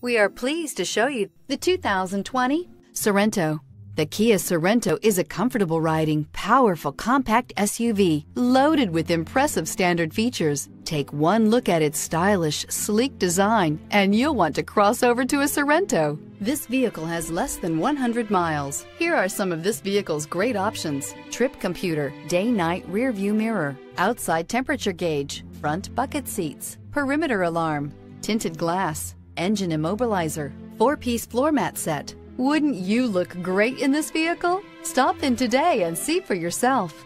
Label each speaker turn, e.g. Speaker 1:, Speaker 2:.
Speaker 1: We are pleased to show you the 2020 Sorento. The Kia Sorento is a comfortable riding, powerful compact SUV loaded with impressive standard features. Take one look at its stylish, sleek design and you'll want to cross over to a Sorento. This vehicle has less than 100 miles. Here are some of this vehicle's great options. Trip computer, day-night rear view mirror, outside temperature gauge, front bucket seats, perimeter alarm, tinted glass, engine immobilizer, four-piece floor mat set. Wouldn't you look great in this vehicle? Stop in today and see for yourself.